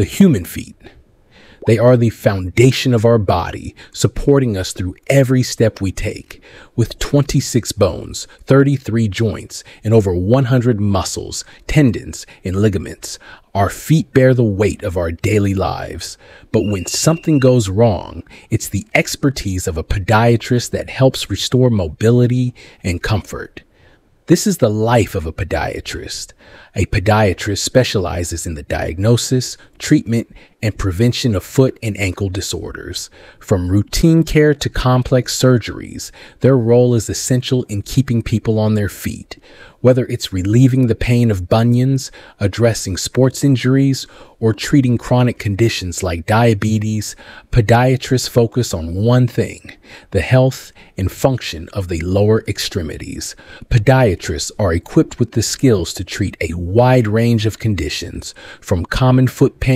the human feet. They are the foundation of our body, supporting us through every step we take. With 26 bones, 33 joints, and over 100 muscles, tendons, and ligaments, our feet bear the weight of our daily lives. But when something goes wrong, it's the expertise of a podiatrist that helps restore mobility and comfort. This is the life of a podiatrist. A podiatrist specializes in the diagnosis, treatment, and prevention of foot and ankle disorders. From routine care to complex surgeries, their role is essential in keeping people on their feet. Whether it's relieving the pain of bunions, addressing sports injuries, or treating chronic conditions like diabetes, podiatrists focus on one thing the health and function of the lower extremities. Podiatrists are equipped with the skills to treat a wide range of conditions, from common foot pain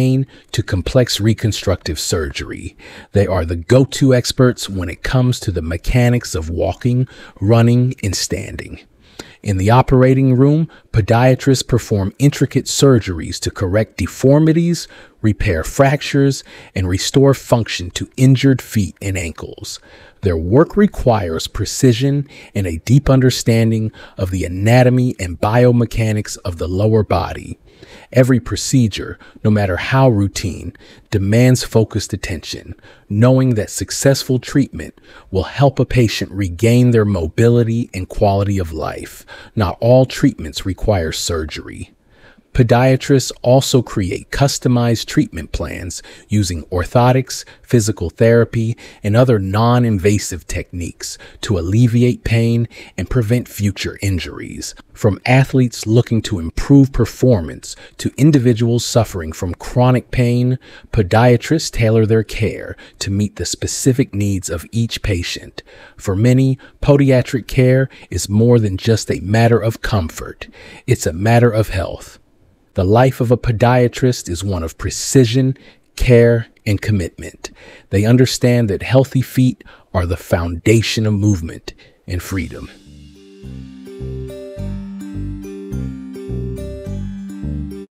to complex reconstructive surgery. They are the go to experts when it comes to the mechanics of walking, running, and standing. In the operating room, podiatrists perform intricate surgeries to correct deformities, repair fractures, and restore function to injured feet and ankles. Their work requires precision and a deep understanding of the anatomy and biomechanics of the lower body. Every procedure, no matter how routine, demands focused attention, knowing that successful treatment will help a patient regain their mobility and quality of life. Not all treatments require surgery. Podiatrists also create customized treatment plans using orthotics, physical therapy, and other non invasive techniques to alleviate pain and prevent future injuries. From athletes looking to improve performance to individuals suffering from chronic pain, podiatrists tailor their care to meet the specific needs of each patient. For many, podiatric care is more than just a matter of comfort, it's a matter of health. The life of a podiatrist is one of precision, care, and commitment. They understand that healthy feet are the foundation of movement and freedom.